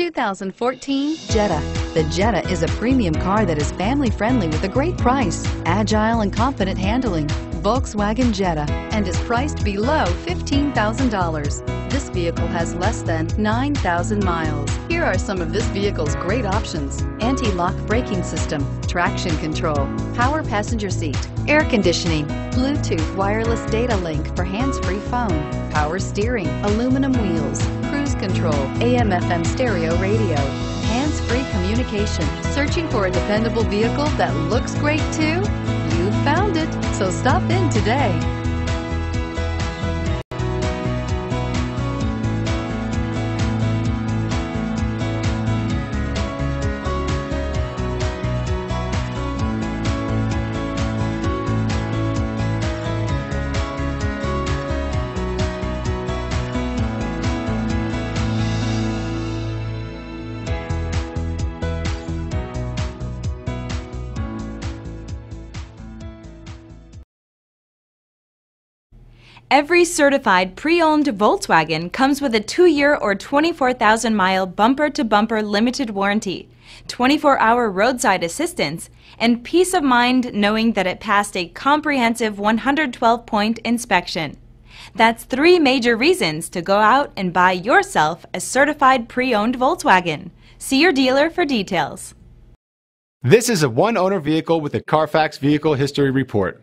2014 Jetta. The Jetta is a premium car that is family friendly with a great price, agile and confident handling. Volkswagen Jetta and is priced below $15,000. This vehicle has less than 9,000 miles. Here are some of this vehicle's great options. Anti-lock braking system, traction control, power passenger seat, air conditioning, Bluetooth wireless data link for hands-free phone, power steering, aluminum wheels, cruise control, AM FM stereo radio, hands-free communication. Searching for a dependable vehicle that looks great too? You found it, so stop in today. Every certified pre-owned Volkswagen comes with a 2-year or 24,000-mile bumper-to-bumper limited warranty, 24-hour roadside assistance, and peace of mind knowing that it passed a comprehensive 112-point inspection. That's three major reasons to go out and buy yourself a certified pre-owned Volkswagen. See your dealer for details. This is a one-owner vehicle with a Carfax Vehicle History Report.